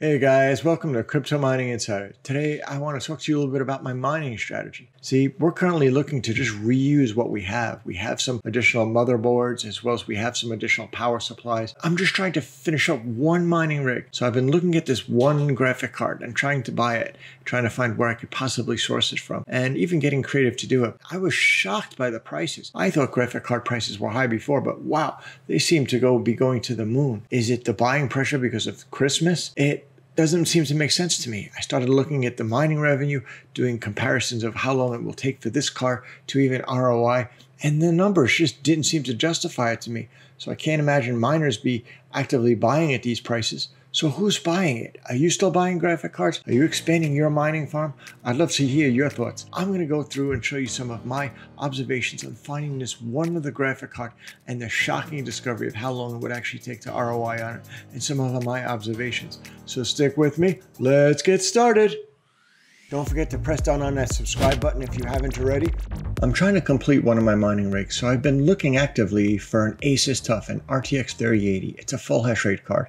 Hey guys, welcome to Crypto Mining Insider. Today I want to talk to you a little bit about my mining strategy. See, we're currently looking to just reuse what we have. We have some additional motherboards as well as we have some additional power supplies. I'm just trying to finish up one mining rig. So I've been looking at this one graphic card and trying to buy it, trying to find where I could possibly source it from, and even getting creative to do it. I was shocked by the prices. I thought graphic card prices were high before, but wow, they seem to go be going to the moon. Is it the buying pressure because of Christmas? It doesn't seem to make sense to me. I started looking at the mining revenue, doing comparisons of how long it will take for this car to even ROI, and the numbers just didn't seem to justify it to me. So I can't imagine miners be actively buying at these prices. So who's buying it? Are you still buying graphic cards? Are you expanding your mining farm? I'd love to hear your thoughts. I'm going to go through and show you some of my observations on finding this one of the graphic card and the shocking discovery of how long it would actually take to ROI on it and some of my observations. So stick with me. Let's get started. Don't forget to press down on that subscribe button if you haven't already. I'm trying to complete one of my mining rigs, so I've been looking actively for an Asus TUF, an RTX 3080. It's a full hash rate card.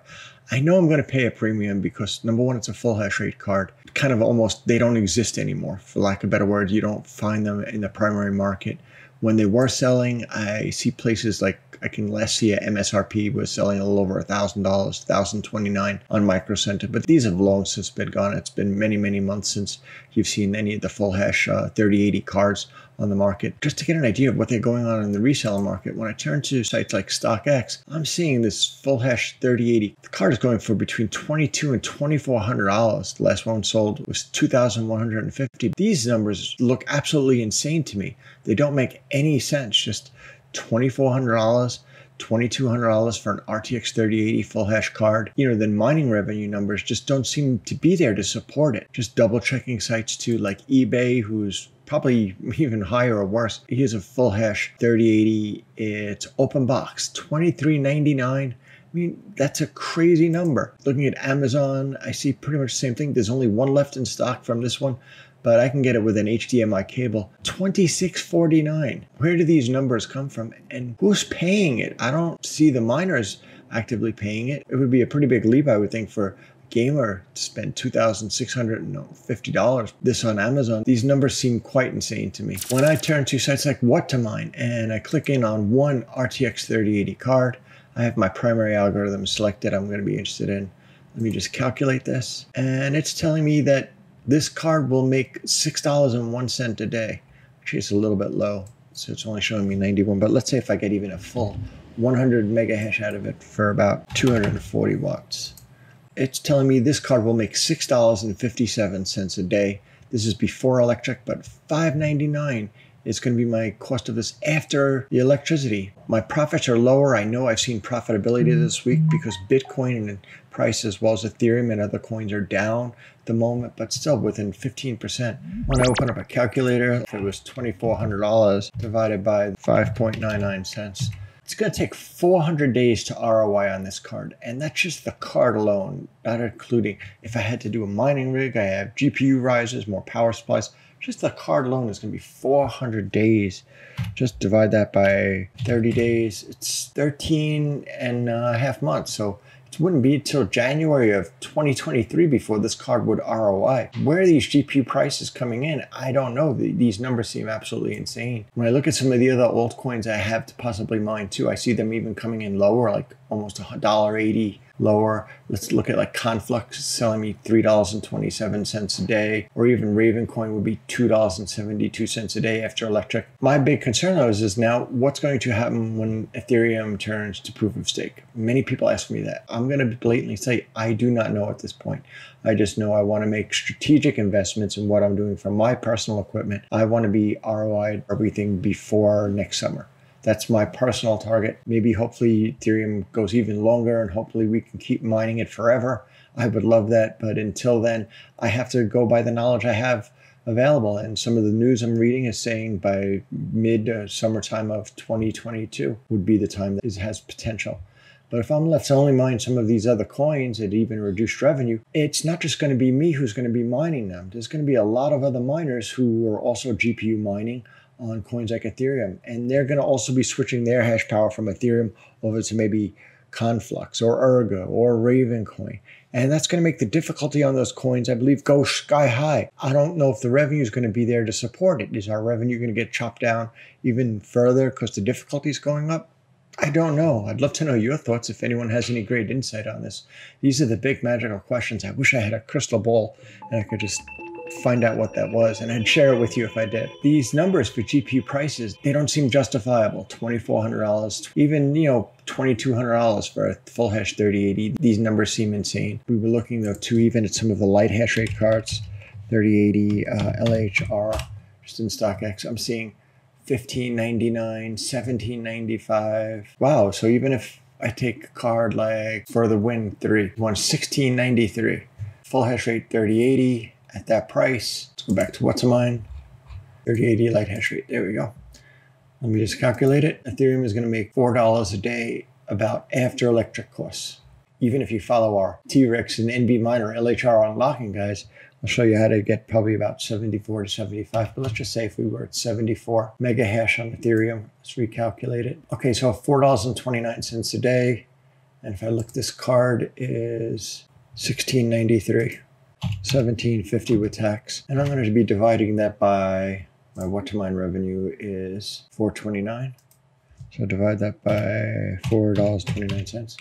I know I'm going to pay a premium because number one, it's a full hash rate card. Kind of almost, they don't exist anymore. For lack of a better word, you don't find them in the primary market. When they were selling, I see places like I can last see a MSRP was selling a little over a thousand dollars, thousand twenty nine on Micro Center, but these have long since been gone. It's been many many months since you've seen any of the full hash uh, 3080 cards on the market. Just to get an idea of what they're going on in the reseller market, when I turn to sites like StockX, I'm seeing this full hash 3080. The card is going for between 22 and 2400 dollars. The last one sold was 2150. These numbers look absolutely insane to me. They don't make any sense. Just $2,400, $2,200 for an RTX 3080 full hash card. You know, then mining revenue numbers just don't seem to be there to support it. Just double checking sites too, like eBay, who's probably even higher or worse. Here's a full hash 3080. It's open box, $23.99. I mean, that's a crazy number. Looking at Amazon, I see pretty much the same thing. There's only one left in stock from this one but I can get it with an HDMI cable. 2649. Where do these numbers come from? And who's paying it? I don't see the miners actively paying it. It would be a pretty big leap, I would think, for gamer to spend $2,650 this on Amazon. These numbers seem quite insane to me. When I turn to sites like What to Mine and I click in on one RTX 3080 card, I have my primary algorithm selected I'm going to be interested in. Let me just calculate this. And it's telling me that this card will make $6.01 a day. Actually, it's a little bit low, so it's only showing me 91. But let's say if I get even a full 100 mega hash out of it for about 240 watts. It's telling me this card will make $6.57 a day. This is before electric, but $5.99 is going to be my cost of this after the electricity. My profits are lower. I know I've seen profitability mm-hmm. this week because Bitcoin and price as well as Ethereum and other coins are down at the moment, but still within 15%. When I open up a calculator, if it was $2,400 divided by 5.99 cents, it's going to take 400 days to ROI on this card. And that's just the card alone, not including if I had to do a mining rig, I have GPU risers, more power supplies. Just the card alone is going to be 400 days. Just divide that by 30 days. It's 13 and a half months. So wouldn't be until January of 2023 before this card would ROI. Where are these GPU prices coming in? I don't know. These numbers seem absolutely insane. When I look at some of the other altcoins I have to possibly mine too, I see them even coming in lower, like almost a dollar eighty lower. Let's look at like Conflux selling me $3.27 a day, or even Ravencoin would be $2.72 a day after electric. My big concern though is, is now what's going to happen when Ethereum turns to proof of stake? Many people ask me that. I'm going to blatantly say, I do not know at this point. I just know I want to make strategic investments in what I'm doing for my personal equipment. I want to be ROI everything before next summer that's my personal target. Maybe hopefully Ethereum goes even longer and hopefully we can keep mining it forever. I would love that. But until then, I have to go by the knowledge I have available. And some of the news I'm reading is saying by mid uh, summertime of 2022 would be the time that it has potential. But if I'm left to only mine some of these other coins at even reduced revenue, it's not just going to be me who's going to be mining them. There's going to be a lot of other miners who are also GPU mining on coins like Ethereum. And they're going to also be switching their hash power from Ethereum over to maybe Conflux or Ergo or Ravencoin. And that's going to make the difficulty on those coins, I believe, go sky high. I don't know if the revenue is going to be there to support it. Is our revenue going to get chopped down even further because the difficulty is going up? I don't know. I'd love to know your thoughts if anyone has any great insight on this. These are the big magical questions. I wish I had a crystal ball and I could just find out what that was and I'd share it with you if I did. These numbers for GPU prices, they don't seem justifiable. $2,400, even, you know, $2,200 for a full hash 3080. These numbers seem insane. We were looking though too even at some of the light hash rate cards, 3080 uh, LHR, just in StockX. I'm seeing 1599, 1795. Wow, so even if I take a card like for the win 3, one 1693, full hash rate 3080 at that price. Let's go back to What to Mine. 3080 light hash rate. There we go. Let me just calculate it. Ethereum is going to make $4 a day about after electric costs. Even if you follow our T-Rex and NB Miner LHR unlocking guys, I'll show you how to get probably about 74 to 75, but let's just say if we were at 74 mega hash on Ethereum, let's recalculate it. Okay, so $4.29 a day. And if I look, this card is 1693, 1750 with tax. And I'm going to be dividing that by my what to mine revenue is 429. So divide that by $4.29.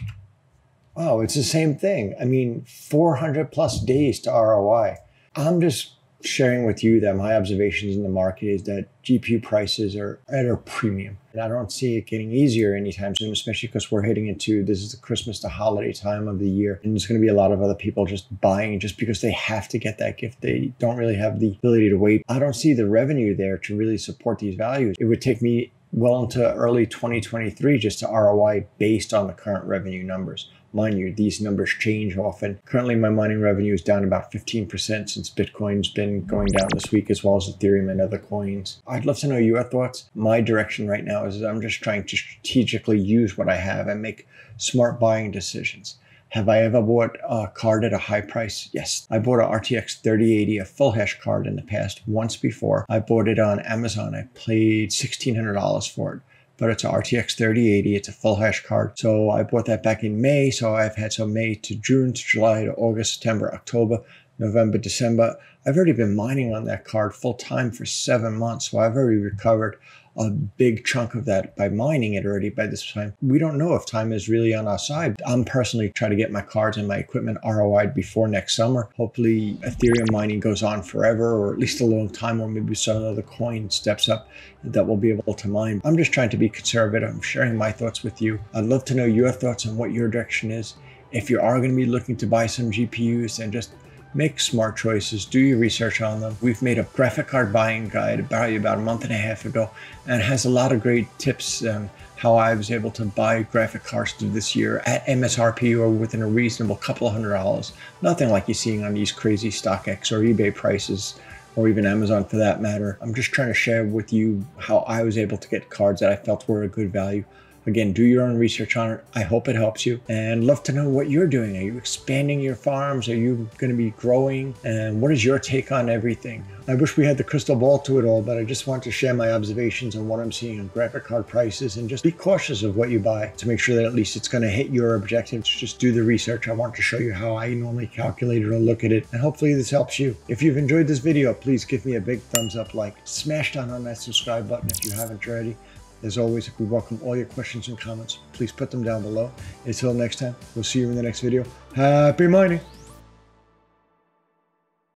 Wow, it's the same thing. I mean, 400 plus days to ROI. I'm just sharing with you that my observations in the market is that GPU prices are at a premium. And I don't see it getting easier anytime soon, especially because we're heading into this is the Christmas to holiday time of the year. And there's going to be a lot of other people just buying just because they have to get that gift. They don't really have the ability to wait. I don't see the revenue there to really support these values. It would take me well into early 2023 just to ROI based on the current revenue numbers. Mind you, these numbers change often. Currently, my mining revenue is down about 15% since Bitcoin's been going down this week, as well as Ethereum and other coins. I'd love to know your thoughts. My direction right now is I'm just trying to strategically use what I have and make smart buying decisions. Have I ever bought a card at a high price? Yes. I bought a RTX 3080, a full hash card in the past once before. I bought it on Amazon. I paid $1,600 for it but it's a RTX 3080. It's a full hash card. So I bought that back in May. So I've had some May to June to July to August, September, October, November, December. I've already been mining on that card full time for seven months. So I've already recovered a big chunk of that by mining it already by this time. We don't know if time is really on our side. I'm personally trying to get my cards and my equipment ROI'd before next summer. Hopefully Ethereum mining goes on forever or at least a long time or maybe some other coin steps up that we'll be able to mine. I'm just trying to be conservative. I'm sharing my thoughts with you. I'd love to know your thoughts on what your direction is. If you are going to be looking to buy some GPUs and just Make smart choices, do your research on them. We've made a graphic card buying guide about, about a month and a half ago and has a lot of great tips um, how I was able to buy graphic cards this year at MSRP or within a reasonable couple of hundred dollars. Nothing like you're seeing on these crazy StockX or eBay prices or even Amazon for that matter. I'm just trying to share with you how I was able to get cards that I felt were a good value. Again, do your own research on it. I hope it helps you and love to know what you're doing. Are you expanding your farms? Are you going to be growing? And what is your take on everything? I wish we had the crystal ball to it all, but I just want to share my observations on what I'm seeing on graphic card prices and just be cautious of what you buy to make sure that at least it's going to hit your objectives. Just do the research. I want to show you how I normally calculate it or look at it. And hopefully this helps you. If you've enjoyed this video, please give me a big thumbs up like. Smash down on that subscribe button if you haven't already. As always, we welcome all your questions and comments. Please put them down below. Until next time, we'll see you in the next video. Happy mining!